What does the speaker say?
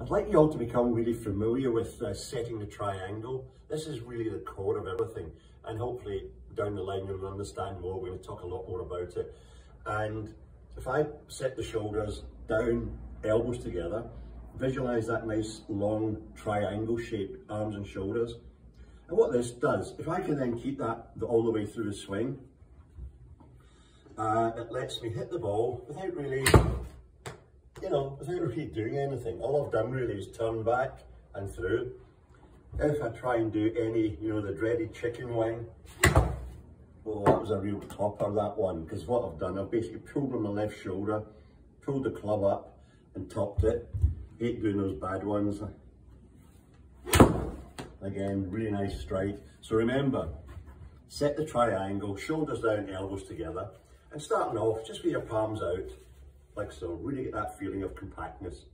I'd like you all to become really familiar with uh, setting the triangle. This is really the core of everything and hopefully down the line you'll understand more. We're going to talk a lot more about it. And if I set the shoulders down, elbows together, visualize that nice long triangle shape, arms and shoulders. And what this does, if I can then keep that all the way through the swing, uh, it lets me hit the ball without really know, without really doing anything. All I've done really is turn back and through. If I try and do any, you know, the dreaded chicken wing, well, that was a real topper, that one, because what I've done, I've basically pulled on my left shoulder, pulled the club up and topped it. Hate doing those bad ones. Again, really nice strike. So remember, set the triangle, shoulders down, elbows together, and starting off, just with your palms out, like so. Really get that feeling of compactness.